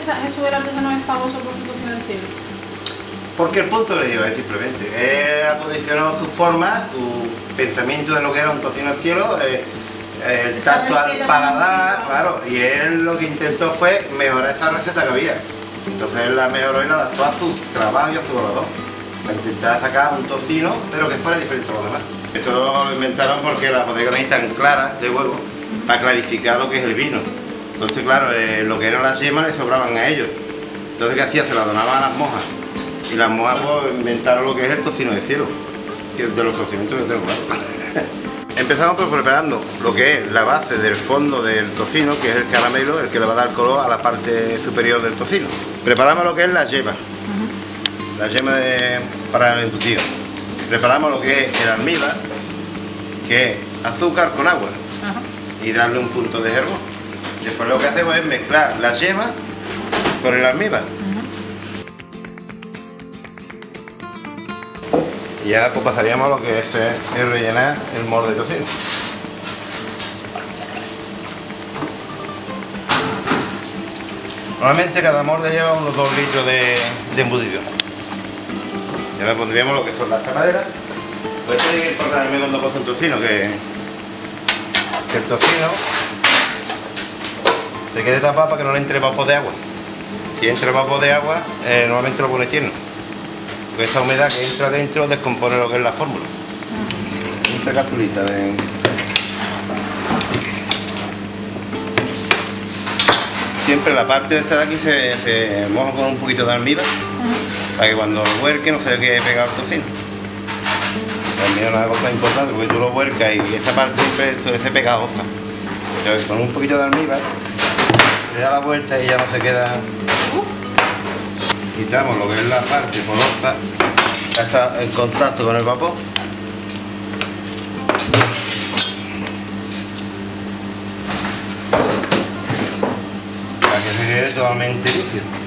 Jesús el artesano es famoso por su cocina cielo? Porque el punto le dio, simplemente. Él acondicionó su forma, su pensamiento de lo que era un tocino al cielo, eh, el tacto al paladar, claro, y él lo que intentó fue mejorar esa receta que había. Entonces él la mejoró y la adaptó a su trabajo y a su volador. Para intentar sacar un tocino, pero que fuera diferente a los demás. Esto lo inventaron porque las bodegas necesitan claras de huevo para clarificar lo que es el vino. Entonces, claro, eh, lo que eran las yemas le sobraban a ellos. Entonces, ¿qué hacía? Se las donaban a las mojas. Y las mojas pues, inventaron lo que es el tocino de cielo. Que es de los conocimientos que tengo, claro. Empezamos por preparando lo que es la base del fondo del tocino, que es el caramelo, el que le va a dar color a la parte superior del tocino. Preparamos lo que es la yema, la yema para el embutido. Preparamos lo que es el almíbar, que es azúcar con agua, y darle un punto de hervor. Después lo que hacemos es mezclar la yema con el almíbar. Y ya pues pasaríamos a lo que es el rellenar el molde de tocino. Normalmente cada molde lleva unos 2 litros de, de embutido. Ya le pondríamos lo que son las camaderas. Pues esto tiene que también cuando coce el tocino, que, que el tocino se quede tapado para que no le entre vapor de agua. Si entra vapor de agua, eh, normalmente lo pone tierno. Porque esa humedad que entra dentro descompone lo que es la fórmula. Esta capsulita de... Siempre la parte de esta de aquí se, moja con un poquito de almíbar para que cuando lo huerque no se quede pegado el tocino. También es una cosa importante porque tú lo huercas y esta parte siempre suele ser pegajosa. Entonces, con un poquito de almíbar le da la vuelta y ya no se queda. Quitamos lo que es la parte porosa. Ya está en contacto con el vapor. Para que se quede totalmente limpio